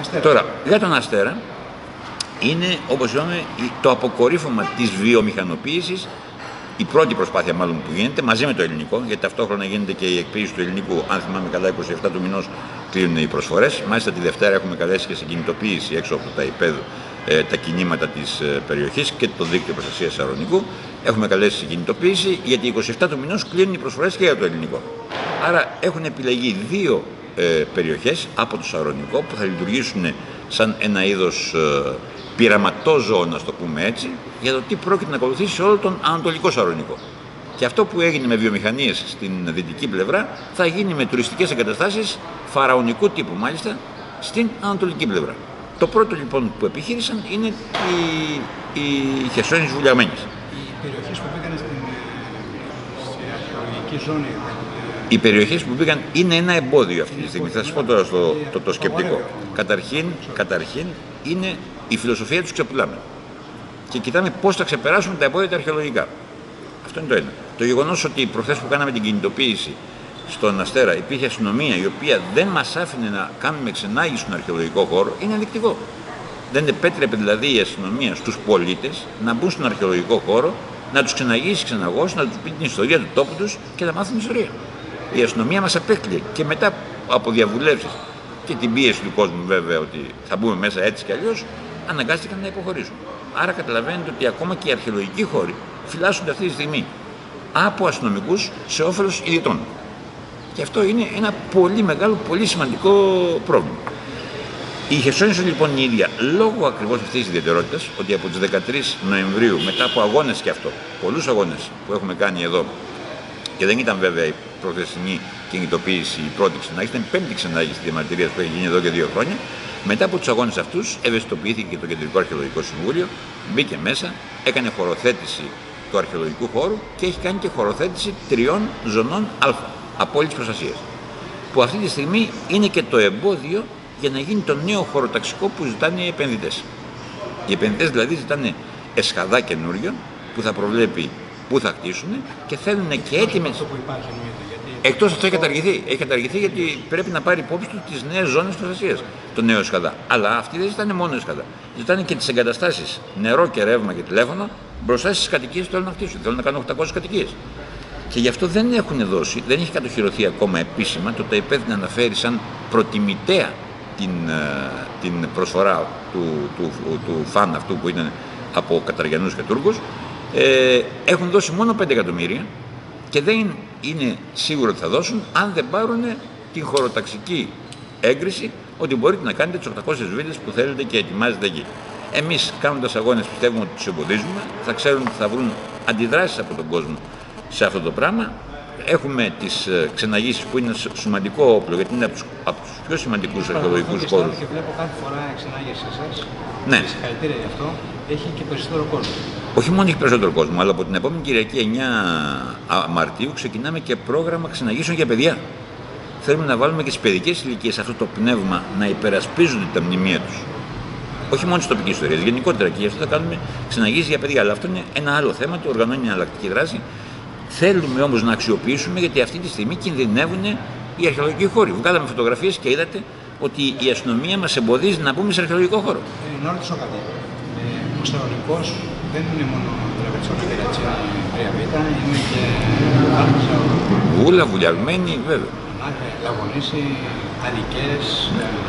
Αστέρα. Τώρα, για τον Αστέρα, είναι, όπως είπαμε, η- το αποκορύφωμα της βιομηχανοποίησης, η πρώτη προσπάθεια μάλλον που γίνεται, μαζί με το ελληνικό, γιατί ταυτόχρονα γίνεται και η εκποίηση του ελληνικού, αν θυμάμαι καλά, 27 του μηνός κλείνουν οι προσφορές. Μάλιστα τη Δευτέρα έχουμε καλέσει και σε κινητοποίηση έξω από τα υπέδου ε, τα κινήματα της ε, περιοχής και το δίκτυο προστασίας Σαρονικού. Έχουμε καλέσει σε κινητοποίηση, γιατί 27 του μηνός κλείνουν οι προσφορές και για το ελληνικό. Άρα έχουν επιλεγεί δύο ε, περιοχές από το Σαρονικό που θα λειτουργήσουν σαν ένα είδος ε, πειραματόζωο, να το πούμε έτσι, για το τι πρόκειται να ακολουθήσει σε όλο τον Ανατολικό Σαρονικό. Και αυτό που έγινε με βιομηχανίες στην δυτική πλευρά θα γίνει με τουριστικές εγκαταστάσεις φαραωνικού τύπου μάλιστα στην ανατολική πλευρά. Το πρώτο λοιπόν που επιχείρησαν είναι οι, οι χερσόνες βουλιαγμένες. Οι περιοχές που μπήκαν στην, ε, στην αρχαιολογική ζώνη δεν, Οι περιοχές που πήγαν είναι ένα εμπόδιο αυτή τη στιγμή. Θα σας πω τώρα στο, το, το σκεπτικό. Καταρχήν, καταρχήν είναι η φιλοσοφία τους ξεπουλάμε. Και κοιτάμε πώς θα ξεπεράσουμε τα εμπόδια τα αρχαιολογικά. Αυτό είναι το ένα. Το γεγονός ότι προχθές που κάναμε την κινητοποίηση στον Αστέρα υπήρχε αστυνομία η οποία δεν μας άφηνε να κάνουμε ξενάγηση στον αρχαιολογικό χώρο είναι ενδεικτικό. Δεν επέτρεπε δηλαδή η αστυνομία στους πολίτες να μπουν στον αρχαιολογικό χώρο, να τους ξεναγήσει ξεναγώσει, να τους πει την ιστορία του τόπου τους και να μάθουν ιστορία. Η αστυνομία μας απέκλειε και μετά από διαβουλεύσεις και την πίεση του κόσμου βέβαια ότι θα μπούμε μέσα έτσι κι αλλιώς, αναγκάστηκαν να υποχωρήσουν. Άρα καταλαβαίνετε ότι ακόμα και οι αρχαιολογικοί χώροι φυλάσσονται αυτή τη στιγμή από αστυνομικούς σε όφελος ιδιωτών. Και αυτό είναι ένα πολύ μεγάλο, πολύ σημαντικό πρόβλημα. Η Χερσόνησο λοιπόν η ίδια, λόγω ακριβώς αυτής της ιδιαιτερότητας, ότι από τις 13 Νοεμβρίου, μετά από αγώνες και αυτό, πολλούς αγώνες που έχουμε κάνει εδώ, και δεν ήταν βέβαια η προθεσινή κινητοποίηση η πρώτη ξενάγηση, ήταν η πέμπτη ξενάγηση τη διαμαρτυρία που έχει γίνει εδώ και δύο χρόνια. Μετά από τους αγώνες αυτούς, ευαισθητοποιήθηκε και το Κεντρικό Αρχαιολογικό Συμβούλιο, μπήκε μέσα, έκανε χωροθέτηση του αρχαιολογικού χώρου και έχει κάνει και χωροθέτηση τριών ζωνών Α, απόλυτης προστασίας. Που αυτή τη στιγμή είναι και το εμπόδιο για να γίνει το νέο χωροταξικό που ζητάνε οι επενδυτές. Οι επενδυτές δηλαδή ζητάνε εσχαδά καινούριο που θα προβλέπει πού θα χτίσουν και θέλουν και έτοιμε. Αυτό που υπάρχει εννοείται. Γιατί Εκτός αυτό έχει καταργηθεί. Έχει καταργηθεί γιατί πρέπει να πάρει υπόψη τους τις νέες ζώνες προστασία. Το νέο εσχαδά. Αλλά αυτοί δεν ζητάνε μόνο εσχαδά. Ζητάνε και τις εγκαταστάσεις νερό και ρεύμα και τηλέφωνο μπροστά στις κατοικίες που θέλουν να χτίσουν. Θέλουν να κάνουν 800 κατοικίες. Και γι' αυτό δεν έχουν δώσει, δεν έχει κατοχυρωθεί ακόμα επίσημα το ΤΑΙΠΕΔ να αναφέρει σαν προτιμητέα την, ε, την προσφορά του, του, του, φαν αυτού που είναι από Καταριανούς και Τούρκους. Ε, έχουν δώσει μόνο 5 εκατομμύρια και δεν είναι σίγουρο ότι θα δώσουν αν δεν πάρουν την χωροταξική έγκριση ότι μπορείτε να κάνετε τις 800 βίλες που θέλετε και ετοιμάζετε εκεί. Εμείς κάνοντας αγώνες πιστεύουμε ότι τους εμποδίζουμε, θα ξέρουν ότι θα βρουν αντιδράσεις από τον κόσμο σε αυτό το πράγμα. Έχουμε τις ε, ξεναγήσεις που είναι σ- σημαντικό όπλο γιατί είναι από τους, από τους πιο σημαντικούς αρχαιολογικούς παρακολουθώ χώρους. και βλέπω κάθε φορά εξενάγηση σα. Ναι. Συγχαρητήρια γι' αυτό. Έχει και περισσότερο κόσμο. Όχι μόνο έχει περισσότερο κόσμο, αλλά από την επόμενη Κυριακή 9 Α- Μαρτίου ξεκινάμε και πρόγραμμα ξεναγήσεων για παιδιά. Θέλουμε να βάλουμε και στι παιδικές ηλικίες αυτό το πνεύμα να υπερασπίζονται τα μνημεία τους. Όχι μόνο τη τοπική ιστορία, γενικότερα και γι' αυτό θα κάνουμε ξεναγήσεις για παιδιά. Αλλά αυτό είναι ένα άλλο θέμα, το οργανώνει μια εναλλακτική δράση. Θέλουμε όμως να αξιοποιήσουμε γιατί αυτή τη στιγμή κινδυνεύουν οι αρχαιολογικοί χώροι. Βγάλαμε φωτογραφίες και είδατε ότι η αστυνομία μας εμποδίζει να μπούμε σε αρχαιολογικό χώρο. Ε, να ρωτήσω κάτι. Ε, ο Σαρονικός δεν είναι μόνο τραπεζόκητα έτσι, τρία β, είναι και άρχισα Βούλα, βουλιαγμένη, βέβαια. λαγωνίσει, αδικές,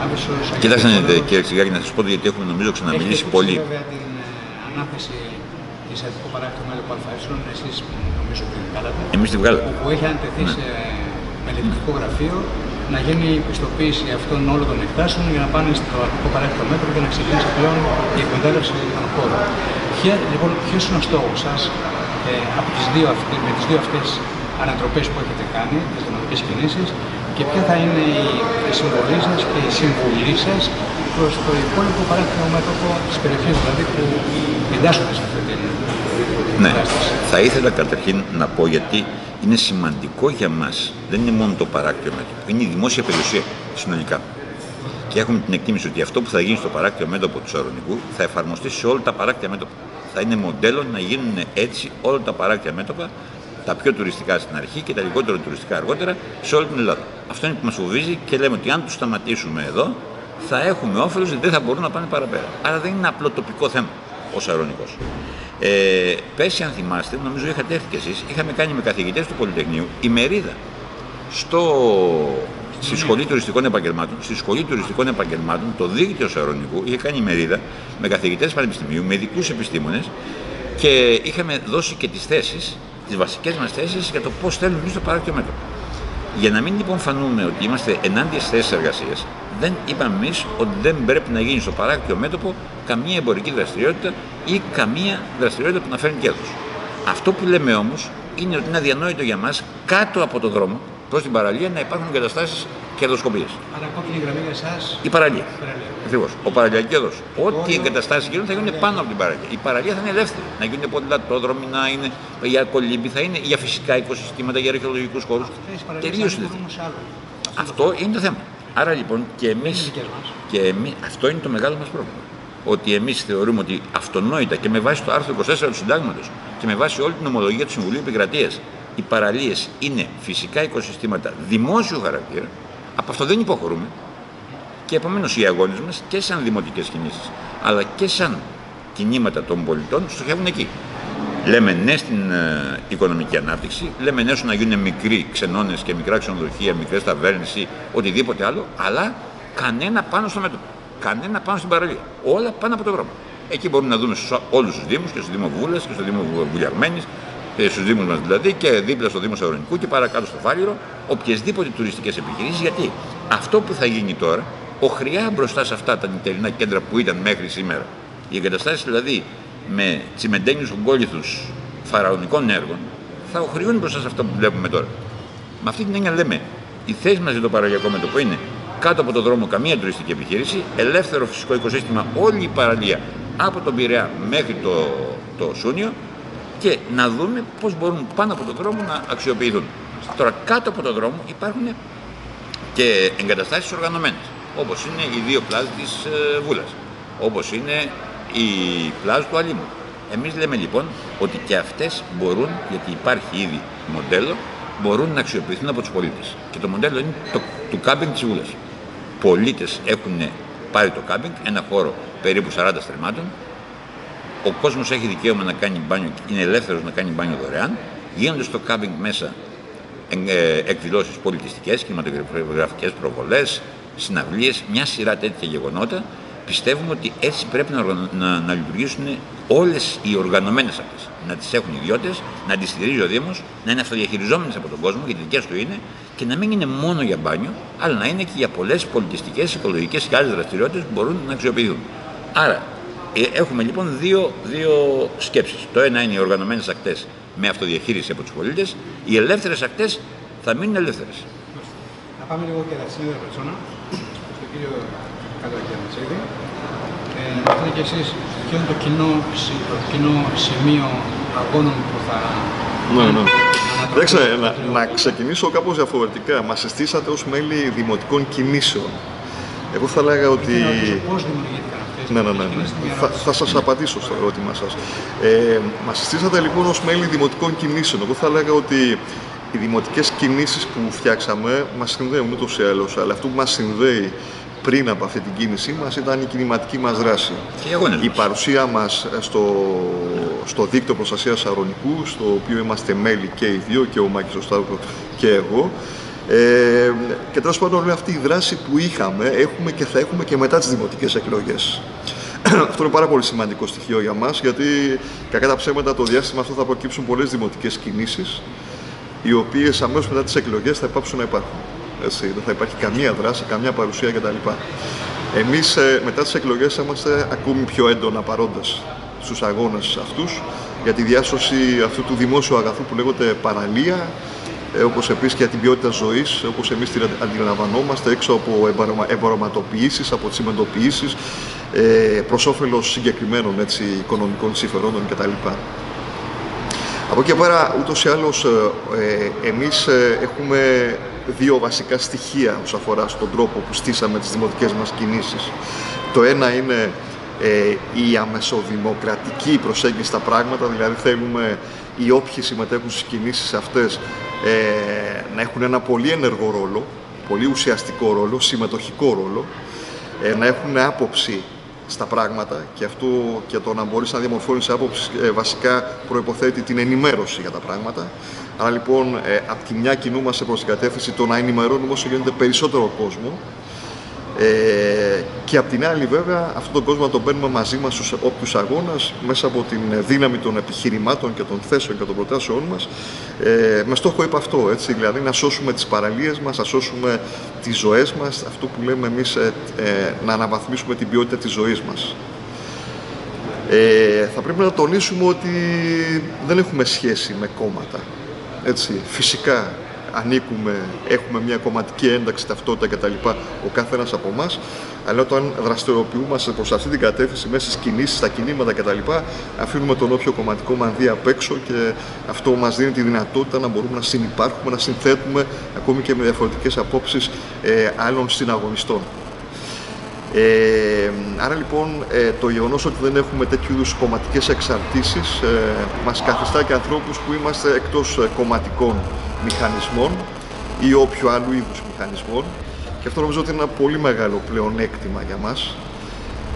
άβυσος, Κοιτάξτε να δείτε, κύριε Ξηγάκη, να σας πω το γιατί έχουμε νομίζω ξαναμιλήσει πολύ. βέβαια την ε, ανάθεση της Αττικού Παράκτου Μέτωπου ΑΕ, εσείς νομίζω ότι την κάνατε, Εμείς τη βγάλαμε. που έχει ανατεθεί σε μελετητικό γραφείο να γίνει η πιστοποίηση αυτών όλων των εκτάσεων για να πάνε στο Αττικό Παράκτο Μέτρο και να ξεκινήσει πλέον η εκμετάλλευση των χώρων. Ποια, λοιπόν, ποιος είναι ο στόχος σας ε, από τις δύο αυτές, με τις δύο αυτές ανατροπές που έχετε κάνει, τις δημοτικές κινήσεις, και ποια θα είναι η, η συμβολή σας και η συμβουλή σας προς το υπόλοιπο παράκτημα μέτωπο της περιοχής, δηλαδή που εντάσσονται σε αυτή την Ναι, κατάσταση. θα ήθελα καταρχήν να πω γιατί είναι σημαντικό για μας, δεν είναι μόνο το παράκτιο μέτωπο, είναι η δημόσια περιουσία συνολικά. Και έχουμε την εκτίμηση ότι αυτό που θα γίνει στο παράκτιο μέτωπο του Σαρονικού θα εφαρμοστεί σε όλα τα παράκτια μέτωπα. Θα είναι μοντέλο να γίνουν έτσι όλα τα παράκτια μέτωπα, τα πιο τουριστικά στην αρχή και τα λιγότερο τουριστικά αργότερα σε όλη την Ελλάδα. Αυτό είναι που μας φοβίζει και λέμε ότι αν τους σταματήσουμε εδώ, θα έχουμε όφελος γιατί δεν θα μπορούν να πάνε παραπέρα. Άρα δεν είναι απλό τοπικό θέμα ο Σαρονικός. Ε, πέρσι, αν θυμάστε, νομίζω είχατε έρθει κι εσείς, είχαμε κάνει με καθηγητές του Πολυτεχνείου ημερίδα στο, στη Σχολή Τουριστικών Επαγγελμάτων. Στη Σχολή Τουριστικών Επαγγελμάτων, το δίκτυο Σαρονικού είχε κάνει ημερίδα με καθηγητές πανεπιστημίου, με ειδικούς επιστήμονες και είχαμε δώσει και τις θέσεις, τις βασικές μας θέσεις για το πώς θέλουμε εμείς το παράκτιο μέτωπο. Για να μην λοιπόν φανούμε ότι είμαστε ενάντια στις θέσεις εργασίας, δεν είπαμε εμείς ότι δεν πρέπει να γίνει στο παράκτιο μέτωπο καμία εμπορική δραστηριότητα ή καμία δραστηριότητα που να φέρνει κέρδος. Αυτό που λέμε όμως είναι ότι είναι αδιανόητο για μας κάτω από το δρόμο προ την παραλία να υπάρχουν εγκαταστάσεις κερδοσκοπίας. Άρα, κόκκινη γραμμή για εσάς. Η παραλία. Ακριβώς. Ο παραλιακό. Ό,τι εγκαταστάσεις γίνουν θα γίνουν πάνω από την παραλία. Η παραλία θα είναι ελεύθερη. Να γίνουν ποδηλατόδρομοι, να είναι για κολύμπη, θα είναι για φυσικά οικοσυστήματα, για αρχαιολογικούς χώρους. Τελείως Αυτό είναι το θέμα. Άρα λοιπόν και εμείς. Και εμείς, αυτό είναι το μεγάλο μας πρόβλημα. Ότι εμείς θεωρούμε ότι αυτονόητα και με βάση το άρθρο 24 του Συντάγματος και με βάση όλη την ομολογία του Συμβουλίου Επικρατείας, οι παραλίες είναι φυσικά οικοσυστήματα δημόσιου χαρακτήρα. Από αυτό δεν υποχωρούμε. Και επομένως οι αγώνες μας και σαν δημοτικές κινήσεις, αλλά και σαν κινήματα των πολιτών στοχεύουν εκεί. Λέμε ναι στην ε, οικονομική ανάπτυξη, λέμε ναι στο να γίνουν μικροί ξενώνες και μικρά ξενοδοχεία, μικρές ταβέρνες ή οτιδήποτε άλλο, αλλά κανένα πάνω στο μέτωπο. Κανένα πάνω στην παραλία. Όλα πάνω από το δρόμο. Εκεί μπορούμε να δούμε σε όλους τους Δήμους και στο Δήμο Βούλας και στο Δήμο Βουλιαγμένη, στους Δήμους μας δηλαδή και δίπλα στο Δήμος Σαυρονικού και παρακάτω στο Φάληρο, οποιασδήποτε τουριστικές επιχειρήσεις. Γιατί αυτό που θα γίνει τώρα, οχριά μπροστά σε αυτά τα νυχτερινά κέντρα που ήταν μέχρι σήμερα. Οι εγκαταστάσεις δηλαδή με τσιμεντένιους ογκόλυθους φαραωνικών έργων, θα οχριούν μπροστά σε αυτό που βλέπουμε τώρα. Με αυτή την έννοια λέμε, η θέση μας για το παραλιακό μέτωπο είναι κάτω από το δρόμο καμία τουριστική επιχείρηση, ελεύθερο φυσικό οικοσύστημα όλη η παραλία από τον Πειραιά μέχρι το, το Σούνιο και να δούμε πώς μπορούν πάνω από τον δρόμο να αξιοποιηθούν. Τώρα κάτω από τον δρόμο υπάρχουν και εγκαταστάσεις οργανωμένες, όπως είναι οι δύο πλάζ της ε, Βούλας, όπως είναι η πλάζ του Αλήμου. Εμείς λέμε λοιπόν ότι και αυτές μπορούν, γιατί υπάρχει ήδη μοντέλο, μπορούν να αξιοποιηθούν από τους πολίτες. Και το μοντέλο είναι το, του κάμπινγκ της Βούλας. Πολίτες έχουν πάρει το κάμπινγκ, ένα χώρο περίπου 40 στρεμμάτων. Ο κόσμος έχει δικαίωμα να κάνει μπάνιο, είναι ελεύθερος να κάνει μπάνιο δωρεάν. Γίνονται στο κάμπινγκ μέσα ε, εκδηλώσεις πολιτιστικές, κινηματογραφικές προβολές, συναυλίες, μια σειρά τέτοια γεγονότα. Πιστεύουμε ότι έτσι πρέπει να, να, να λειτουργήσουν όλες οι οργανωμένες αυτές. Να τις έχουν ιδιώτες, να τις στηρίζει ο Δήμος, να είναι αυτοδιαχειριζόμενες από τον κόσμο, γιατί δικές του είναι, και να μην είναι μόνο για μπάνιο, αλλά να είναι και για πολλές πολιτιστικές, οικολογικές και άλλες δραστηριότητες που μπορούν να αξιοποιηθούν. Άρα, ε, έχουμε λοιπόν δύο, δύο σκέψεις. Το ένα είναι οι οργανωμένες ακτές με αυτοδιαχείριση από τους πολίτες, οι ελεύθερες ακτές θα μείνουν ελεύθερες. Να πάμε λίγο και τα σύνδερα περσόνα, στον κύριο Κατρακιαντσίδη. Ε, να πείτε και εσείς ποιο είναι το κοινό, το κοινό σημείο αγώνων που θα... Ναι, ναι. Δεν να, να ξεκινήσω κάπως διαφορετικά. Μας συστήσατε ως μέλη δημοτικών κινήσεων. Εγώ θα λέγα ότι... Πώς δημιουργήθηκαν αυτές ναι, ναι, ναι. ναι. Θα, θα σας απαντήσω στο ερώτημα σας. Ε, μας συστήσατε λοιπόν ως μέλη δημοτικών κινήσεων. Εγώ θα λέγα ότι οι δημοτικές κινήσεις που φτιάξαμε μας συνδέουν ούτως ή άλλως, αλλά αυτό που μας συνδέει πριν από αυτή την κίνησή μας ήταν η κινηματική μας δράση. η παρουσία μας στο, στο δίκτυο προστασίας Αρωνικού, στο οποίο είμαστε μέλη και οι δύο, και ο Μάκης Οστάκο και εγώ. Ε, και τέλος πάντων όλη αυτή η δράση που είχαμε, έχουμε και θα έχουμε και μετά τις δημοτικές εκλογές. αυτό είναι πάρα πολύ σημαντικό στοιχείο για μας, γιατί κακά τα ψέματα το διάστημα αυτό θα προκύψουν πολλές δημοτικές κινήσεις, οι οποίες αμέσως μετά τις εκλογές θα υπάρξουν να υπάρχουν. Έτσι, δεν θα υπάρχει καμία δράση, καμία παρουσία κτλ. Εμείς ε, μετά τις εκλογές είμαστε ακόμη πιο έντονα παρόντες στους αγώνες αυτούς για τη διάσωση αυτού του δημόσιου αγαθού που λέγεται παραλία, ε, όπως επίσης και για την ποιότητα ζωής, όπως εμείς την αντιλαμβανόμαστε έξω από εμπορωματοποιήσεις, από τσιμεντοποιήσεις, ε, προς όφελος συγκεκριμένων έτσι, οικονομικών συμφερόντων κτλ. Από εκεί πέρα, ούτως ή άλλως, ε, εμείς έχουμε δύο βασικά στοιχεία όσον αφορά στον τρόπο που στήσαμε τις δημοτικές μας κινήσεις. Το ένα είναι ε, η αμεσοδημοκρατική προσέγγιση στα πράγματα, δηλαδή θέλουμε οι όποιοι συμμετέχουν στις κινήσεις αυτές ε, να έχουν ένα πολύ ενεργό ρόλο, πολύ ουσιαστικό ρόλο, συμμετοχικό ρόλο ε, να έχουν άποψη στα πράγματα και αυτό και το να μπορείς να διαμορφώνεις άποψη ε, βασικά προϋποθέτει την ενημέρωση για τα πράγματα. Άρα λοιπόν ε, από τη μια κινούμαστε προς την κατεύθυνση το να ενημερώνουμε όσο γίνεται περισσότερο κόσμο ε, και απ' την άλλη βέβαια αυτόν τον κόσμο να τον παίρνουμε μαζί μας στους όποιους αγώνας μέσα από την δύναμη των επιχειρημάτων και των θέσεων και των προτάσεών μας ε, με στόχο είπα αυτό, έτσι, δηλαδή να σώσουμε τις παραλίες μας, να σώσουμε τις ζωές μας, αυτό που λέμε εμείς ε, ε, να αναβαθμίσουμε την ποιότητα της ζωής μας. Ε, θα πρέπει να τονίσουμε ότι δεν έχουμε σχέση με κόμματα. Έτσι, φυσικά ανήκουμε, έχουμε μια κομματική ένταξη, ταυτότητα κτλ. Ο κάθε ένα από εμά. Αλλά όταν δραστηριοποιούμαστε προς αυτή την κατεύθυνση μέσα στις κινήσεις, στα κινήματα κτλ., αφήνουμε τον όποιο κομματικό μανδύ απ' έξω και αυτό μας δίνει τη δυνατότητα να μπορούμε να συνεπάρχουμε, να συνθέτουμε ακόμη και με διαφορετικές απόψεις ε, άλλων συναγωνιστών. Ε, άρα λοιπόν ε, το γεγονός ότι δεν έχουμε τέτοιου είδους κομματικές εξαρτήσεις ε, μας καθιστά και ανθρώπους που είμαστε εκτός ε, κομματικών μηχανισμών ή όποιο άλλου είδους μηχανισμών και αυτό νομίζω ότι είναι ένα πολύ μεγάλο πλεονέκτημα για μας.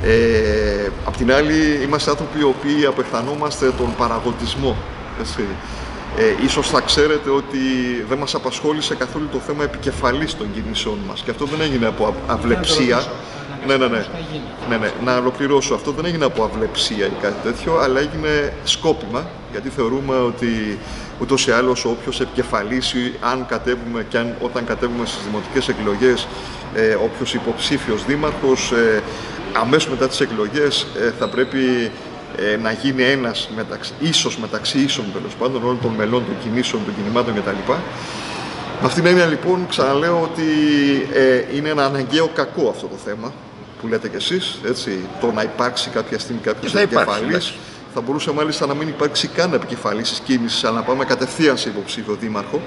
Ε, απ' την άλλη είμαστε άνθρωποι οι οποίοι απεχθανόμαστε τον παραγωγισμό. Έτσι. Ε, ίσως θα ξέρετε ότι δεν μας απασχόλησε καθόλου το θέμα επικεφαλής των κινήσεων μας και αυτό δεν έγινε από αυλεψία. Ναι, ναι, ναι. ναι, ναι. Να ολοκληρώσω. Αυτό δεν έγινε από αυλεψία ή κάτι τέτοιο, αλλά έγινε σκόπιμα, γιατί θεωρούμε ότι ούτως ή άλλως όποιος επικεφαλίσει, αν κατέβουμε και αν, όταν κατέβουμε στις δημοτικές εκλογές, ε, όποιος υποψήφιος δήμαρχος, ε, αμέσως μετά τις εκλογές ε, θα πρέπει ε, να γίνει ένας μεταξύ, ίσως μεταξύ ίσων τέλος πάντων όλων των μελών των κινήσεων, των κινημάτων κτλ. Με αυτήν την έννοια λοιπόν ξαναλέω ότι ε, είναι ένα αναγκαίο κακό αυτό το θέμα που λέτε κι εσείς, έτσι, το να υπάρξει κάποια στιγμή κάποιος επικεφαλής. Θα μπορούσε μάλιστα να μην υπάρξει καν επικεφαλής της κίνησης, αλλά να πάμε κατευθείαν σε υποψήφιο δήμαρχο.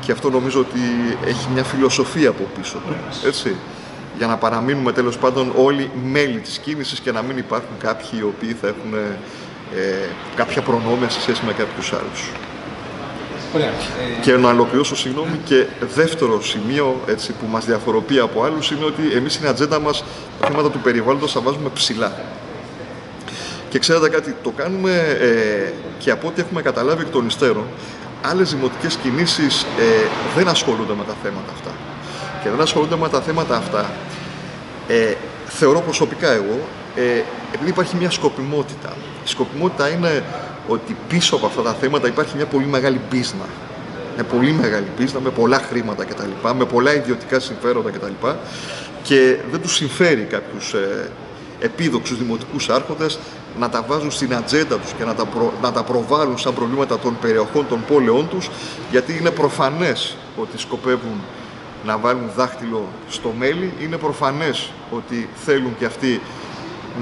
Και αυτό νομίζω ότι έχει μια φιλοσοφία από πίσω του. Έτσι. Για να παραμείνουμε τέλος πάντων όλοι μέλη της κίνησης και να μην υπάρχουν κάποιοι οι οποίοι θα έχουν ε, κάποια προνόμια σε σχέση με κάποιους άλλου. Και να ολοκληρώσω, συγγνώμη, και δεύτερο σημείο έτσι, που μας διαφοροποιεί από άλλους είναι ότι εμείς στην ατζέντα μας τα θέματα του περιβάλλοντος θα βάζουμε ψηλά. Και ξέρετε κάτι, το κάνουμε ε, και από ό,τι έχουμε καταλάβει εκ των υστέρων, άλλες δημοτικές κινήσεις ε, δεν ασχολούνται με τα θέματα αυτά. Και δεν ασχολούνται με τα θέματα αυτά, ε, θεωρώ προσωπικά εγώ, ε, επειδή υπάρχει μια σκοπιμότητα. Η σκοπιμότητα είναι ότι πίσω από αυτά τα θέματα υπάρχει μια πολύ μεγάλη πίσνα. Με πολύ μεγάλη πίσνα, με πολλά χρήματα κτλ. Με πολλά ιδιωτικά συμφέροντα κτλ. Και δεν τους συμφέρει κάποιους ε, επίδοξους δημοτικούς άρχοντες να τα βάζουν στην ατζέντα τους και να τα, να τα προβάλλουν σαν προβλήματα των περιοχών των πόλεων τους γιατί είναι προφανές ότι σκοπεύουν να βάλουν δάχτυλο στο μέλι είναι προφανές ότι θέλουν και αυτοί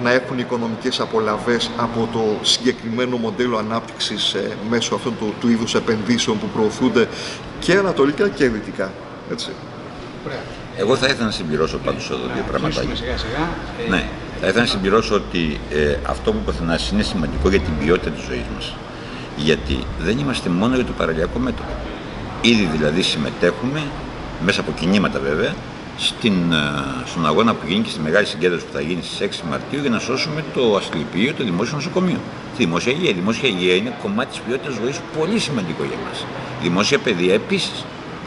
να έχουν οικονομικές απολαβές από το συγκεκριμένο μοντέλο ανάπτυξης ε, μέσω αυτών του, του είδους επενδύσεων που προωθούνται και ανατολικά και δυτικά. Έτσι. Εγώ θα ήθελα να συμπληρώσω πάντως εδώ δύο πράγματα. Ναι. Θα ήθελα να συμπληρώσω ότι ε, αυτό που υποθενάς είναι σημαντικό για την ποιότητα της ζωής μας. Γιατί δεν είμαστε μόνο για το παραλιακό μέτωπο. Ήδη δηλαδή συμμετέχουμε, μέσα από κινήματα βέβαια, στην, ε, στον αγώνα που γίνει και στη μεγάλη συγκέντρωση που θα γίνει στις 6 Μαρτίου για να σώσουμε το ασκληπείο, το δημόσιο νοσοκομείο. Τη δημόσια υγεία. Η δημόσια υγεία είναι κομμάτι της ποιότητας ζωής πολύ σημαντικό για μας. Η δημόσια παιδεία επίσης.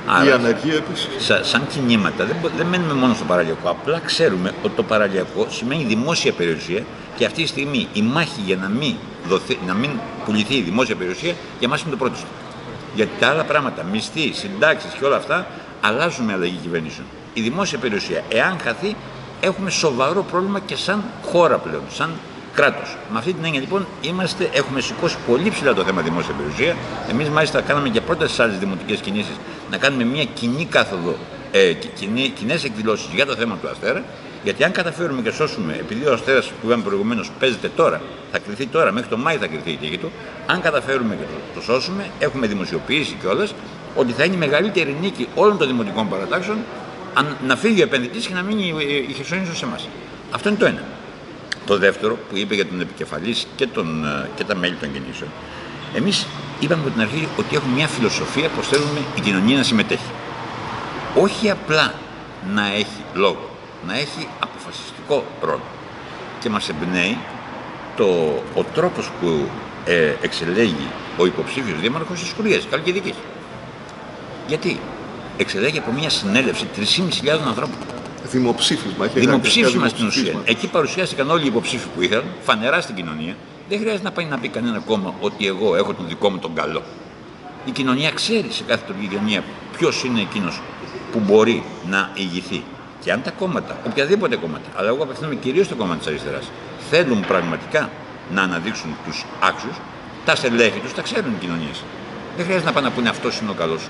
Άρα, η ανεργία επίσης. Σα, σαν κινήματα δεν, δεν μένουμε μόνο στο παραλιακό. Απλά ξέρουμε ότι το παραλιακό σημαίνει δημόσια περιουσία και αυτή τη στιγμή η μάχη για να μην, δοθεί, να μην πουληθεί η δημόσια περιουσία για μας είναι το πρώτο στόχο. Γιατί τα άλλα πράγματα, μισθοί, συντάξεις και όλα αυτά αλλάζουν με αλλαγή κυβερνήσεων. Η δημόσια περιουσία, εάν χαθεί, έχουμε σοβαρό πρόβλημα και σαν χώρα πλέον, σαν κράτος. Με αυτή την έννοια λοιπόν είμαστε, έχουμε σηκώσει πολύ ψηλά το θέμα δημόσια περιουσία. Εμείς μάλιστα κάναμε και πρώτα στι άλλες δημοτικές κινήσεις να κάνουμε μια κοινή κάθοδο, ε, κοινές εκδηλώσεις για το θέμα του Αστέρα. Γιατί αν καταφέρουμε και σώσουμε, επειδή ο Αστέρας που είπαμε προηγουμένως παίζεται τώρα, θα κρυθεί τώρα, μέχρι το Μάη θα κρυθεί η τύχη του, αν καταφέρουμε και το, το σώσουμε, έχουμε δημοσιοποιήσει κιόλας ότι θα είναι η μεγαλύτερη νίκη όλων των δημοτικών παρατάξεων αν, να φύγει ο επενδυτής και να μείνει η, η Χερσόνησο σε εμάς. Αυτό είναι το ένα. Το δεύτερο που είπε για τον επικεφαλής και, τον, ε, και τα μέλη των κινήσεων. Εμείς είπαμε από την αρχή ότι έχουμε μια φιλοσοφία πώ θέλουμε η κοινωνία να συμμετέχει. Όχι απλά να έχει λόγο. να έχει αποφασιστικό ρόλο. Και μας εμπνέει το, ο τρόπος που ε, εξελέγει ο υποψήφιος δήμαρχος της Κουρίας, Καλκιδικής. Γιατί; Εξελέγει από μια συνέλευση 3.500 ανθρώπων. Δημοψήφισμα. Έχει Δημοψήφισμα στην ουσία. Εκεί παρουσιάστηκαν όλοι οι υποψήφοι που είχαν, φανερά στην κοινωνία. Δεν χρειάζεται να πάει να πει κανένα κόμμα ότι εγώ έχω τον δικό μου τον καλό. Η κοινωνία ξέρει σε κάθε τουρκική κοινωνία ποιος είναι εκείνος που μπορεί να ηγηθεί. Και αν τα κόμματα, οποιαδήποτε κόμματα, αλλά εγώ απευθύνομαι κυρίως στο κόμμα της αριστεράς, θέλουν πραγματικά να αναδείξουν τους άξιους, τα στελέχη τους τα ξέρουν οι κοινωνίες. Δεν χρειάζεται να πάνε να πούνε αυτός είναι ο καλός.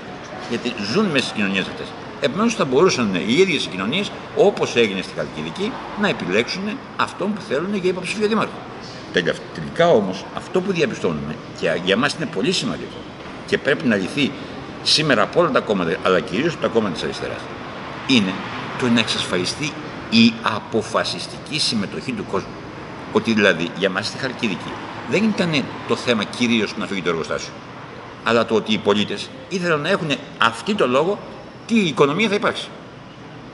Γιατί ζουν μέσα στις κοινωνίες αυτές. Επομένως θα μπορούσαν οι ίδιες οι κοινωνίες, όπως έγινε στη Χαλκιδική, να επιλέξουν αυτόν που θέλουν για υποψήφιο δήμαρχο. Τελικά όμως αυτό που διαπιστώνουμε και για μας είναι πολύ σημαντικό και πρέπει να λυθεί σήμερα από όλα τα κόμματα, αλλά κυρίως από τα κόμματα της αριστεράς, είναι το να εξασφαλιστεί η αποφασιστική συμμετοχή του κόσμου. Ότι δηλαδή για μας στη Χαλκιδική δεν ήταν το θέμα κυρίως να φύγει το εργοστάσιο, αλλά το ότι οι πολίτες ήθελαν να έχουν αυτή το λόγο τι οικονομία θα υπάρξει.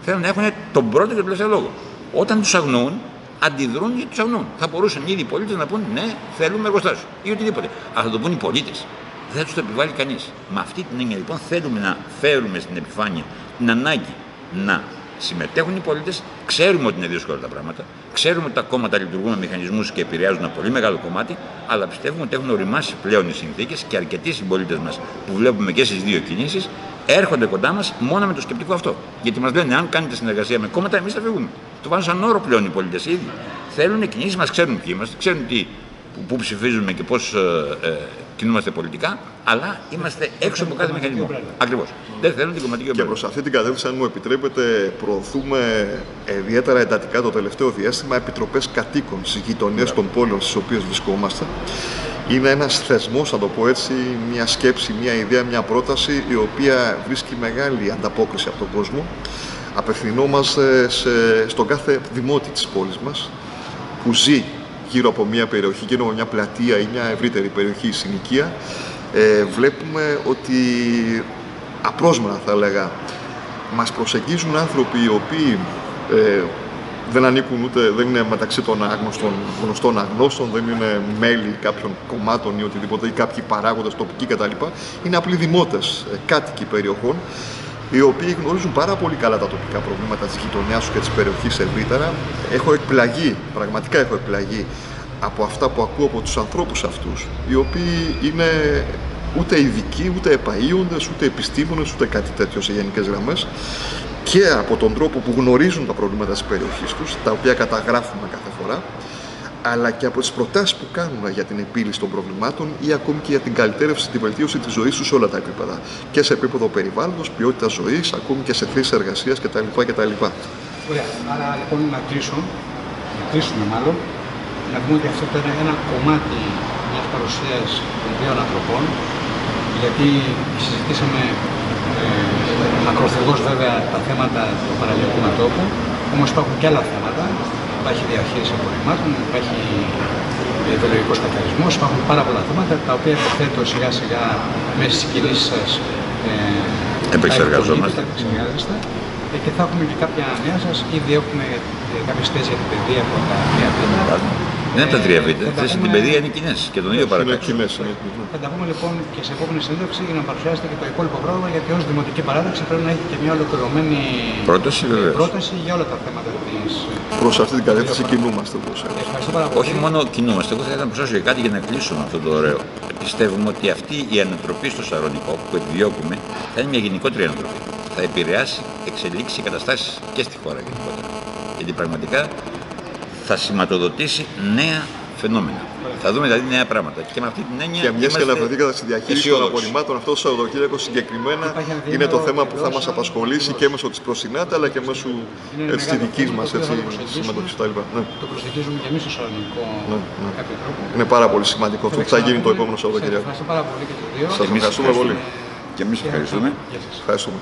Θέλουν να έχουν τον πρώτο και τον τελευταίο λόγο. Όταν τους αγνοούν, αντιδρούν γιατί τους αγνοούν. Θα μπορούσαν ήδη οι πολίτες να πούν ναι, θέλουμε εργοστάσιο ή οτιδήποτε. Αλλά θα το πούν οι πολίτες. Δεν θα τους το επιβάλλει κανείς. Με αυτή την έννοια λοιπόν θέλουμε να φέρουμε στην επιφάνεια την ανάγκη να συμμετέχουν οι πολίτες. Ξέρουμε ότι είναι δύσκολα τα πράγματα. Ξέρουμε ότι τα κόμματα λειτουργούν με μηχανισμούς και επηρεάζουν ένα πολύ μεγάλο κομμάτι. Αλλά πιστεύουμε ότι έχουν οριμάσει πλέον οι συνθήκες και αρκετοί συμπολίτες μας που βλέπουμε και στις δύο κινήσεις έρχονται κοντά μας μόνο με το σκεπτικό αυτό. Γιατί μας λένε, αν κάνετε συνεργασία με κόμματα, εμείς θα φύγουμε. Το βάζουν σαν όρο πλέον οι πολίτες ήδη. Θέλουν κινήσεις, μας ξέρουν ποιοι είμαστε, ξέρουν τι, που, που ψηφίζουμε και πώς ε, ε, κινούμαστε πολιτικά, αλλά είμαστε έξω από κάθε μηχανισμό. Ακριβώς. Δεν θέλουν την κομματική Και προς αυτή την κατεύθυνση, αν μου επιτρέπετε, προωθούμε ιδιαίτερα εντατικά το τελευταίο διάστημα επιτροπές κατοίκων στις γειτονιές των πόλεων στις οποίες βρισκόμαστε. Είναι ένας θεσμός, θα το πω έτσι, μια σκέψη, μια ιδέα, μια πρόταση η οποία βρίσκει μεγάλη ανταπόκριση από τον κόσμο. Απευθυνόμαστε σε, στον κάθε δημότη της πόλης μας που ζει γύρω από μια περιοχή, γύρω από μια πλατεία ή μια ευρύτερη περιοχή συνοικία. Ε, βλέπουμε ότι απρόσμενα θα έλεγα μας προσεγγίζουν άνθρωποι οι οποίοι ε, δεν ανήκουν ούτε, δεν είναι μεταξύ των άγνωστων, γνωστών αγνώστων, δεν είναι μέλη κάποιων κομμάτων ή οτιδήποτε ή κάποιοι παράγοντες τοπικοί κτλ. Είναι απλοί δημότες, ε, κάτοικοι περιοχών, οι οποίοι γνωρίζουν πάρα πολύ καλά τα τοπικά προβλήματα της γειτονιάς του και της περιοχής ευρύτερα. Έχω εκπλαγεί, πραγματικά έχω εκπλαγεί από αυτά που ακούω από τους ανθρώπους αυτούς, οι οποίοι είναι ούτε ειδικοί, ούτε επαΐοντες, ούτε επιστήμονες, ούτε κάτι τέτοιο σε γενικές γραμμές και από τον τρόπο που γνωρίζουν τα προβλήματα της περιοχής τους, τα οποία καταγράφουμε κάθε φορά, αλλά και από τις προτάσεις που κάνουν για την επίλυση των προβλημάτων ή ακόμη και για την καλυτέρευση, τη βελτίωση της ζωής τους σε όλα τα επίπεδα. Και σε επίπεδο περιβάλλοντος, ποιότητας ζωής, ακόμη και σε θέσεις εργασίας κτλ. κτλ. Ωραία. Άρα λοιπόν να κλείσω, να κλείσουμε μάλλον, να πούμε ότι αυτό ήταν ένα κομμάτι μιας παρουσίας των δύο ανθρωπών, γιατί συζητήσαμε ακροθυγώς βέβαια τα θέματα του παραλιακού μετώπου, όμως υπάρχουν και άλλα θέματα. Υπάρχει διαχείριση απορριμμάτων, υπάρχει ιδεολογικό καθαρισμό, υπάρχουν πάρα πολλά θέματα τα οποία υποθέτω σιγά σιγά μέσα στις κινήσεις σας ε, επεξεργαζόμαστε. Ε, και θα έχουμε και κάποια νέα σας. Ήδη έχουμε ε, κάποιε θέσει για την παιδεία από τα τρία δεν είναι τα τρία β. Θες την παιδεία είναι κοινές και τον ίδιο παρακάτω. Θα τα πούμε λοιπόν και σε επόμενη συνέντευξη για να παρουσιάσετε και το υπόλοιπο πρόγραμμα, γιατί ως δημοτική παράδοξη πρέπει να έχει και μια ολοκληρωμένη πρόταση, πρόταση για όλα τα θέματα τη. Προς αυτή την κατεύθυνση κινούμαστε. Όχι μόνο κινούμαστε. Εγώ θα ήθελα να προσθέσω και κάτι για να κλείσουμε αυτό το ωραίο. Πιστεύουμε ότι αυτή η ανατροπή στο Σαρονικό που επιδιώκουμε θα είναι μια γενικότερη ανατροπή. Θα επηρεάσει, εξελίξει και καταστάσεις και στη χώρα γενικότερα. Γιατί πραγματικά θα σηματοδοτήσει νέα φαινόμενα. Θα δούμε δηλαδή νέα πράγματα. Και με αυτή την έννοια. Και μιας και αναφερθήκατε στη διαχείριση των απορριμμάτων, αυτό το Σαββατοκύριακο συγκεκριμένα είναι το θέμα που θα μας απασχολήσει και μέσω της Προσυνάτα αλλά και μέσω της δικής μας συμμετοχή κτλ. Ναι. Το προσεγγίζουμε και εμείς στο Σαλονικό ναι, ναι. κάποιο τρόπο. Είναι πάρα πολύ σημαντικό αυτό που θα γίνει το επόμενο Σαββατοκύριακο. Ευχαριστώ πάρα πολύ και τους δύο. Σας ευχαριστούμε πολύ. Και εμείς ευχαριστούμε. Ευχαριστούμε.